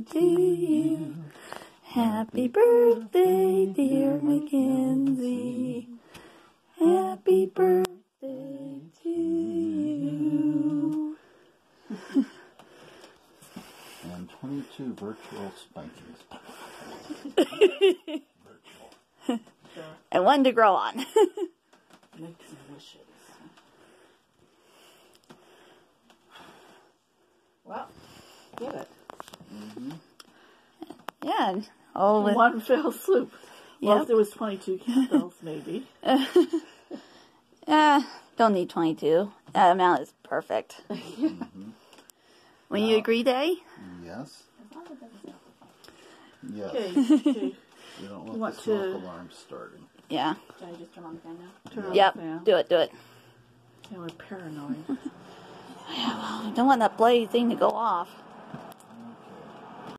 birthday to you. Happy birthday, dear Mackenzie. Happy birthday to you. And 22 virtual spankings. And one to grow on. Make some wishes. Well, get it. Yeah. Oh, with, One fell swoop. Well, Yep. if there was 22 candles, maybe. uh, don't need 22. That amount is perfect. Will you agree, Day? Yes. Yes. Okay, okay. You don't You want, want the smoke to- alarm starting. Yeah. Should I just turn on the fan now? Turn on Yep. the fan. Do it, do it. Yeah, we're paranoid. I don't want that bloody thing to go off.